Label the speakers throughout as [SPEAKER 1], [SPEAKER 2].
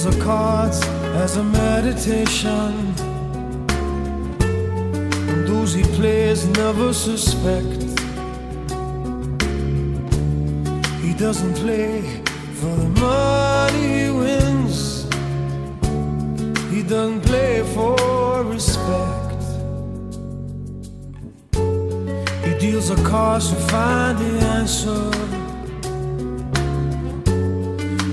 [SPEAKER 1] deals the cards as a meditation. And those he plays never suspect. He doesn't play for the money he wins. He doesn't play for respect. He deals the cards to find the answer.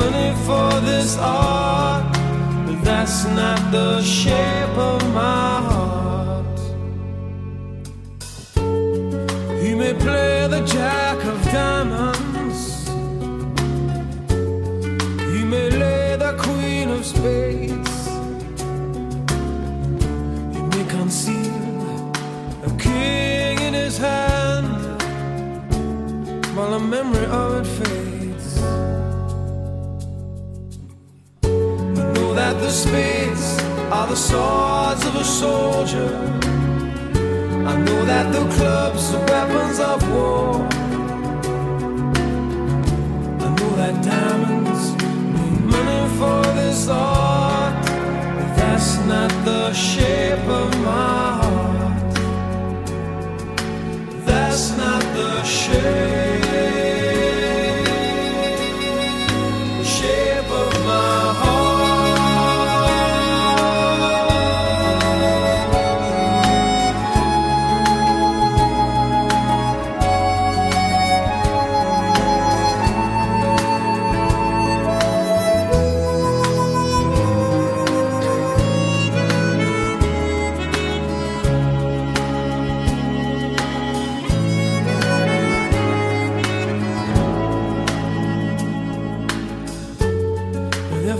[SPEAKER 1] money for this art, but that's not the shape of my heart. He may play the jack of diamonds. He may lay the queen of spades. He may conceal a king in his hand while the memory of it fades. The swords of a soldier. I know that the clubs are weapons of war. I know that diamonds need money for this art, but that's not the shape of my heart. That's not the shape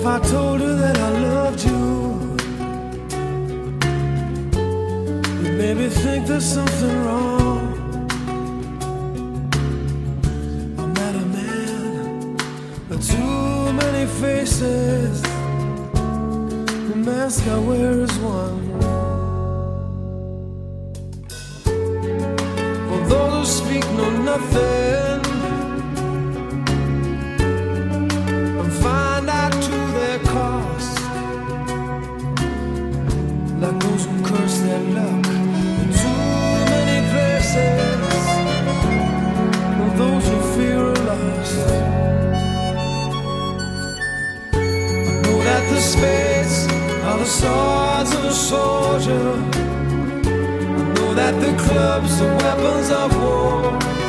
[SPEAKER 1] if I told her that I loved you, you maybe think there's something wrong. I'm not a man with too many faces. The mask I wear is one. For those who speak know nothing. Those who curse their luck in too many places, those who fear a loss. I know that the spades are the swords of a soldier. I know that the clubs are weapons of war.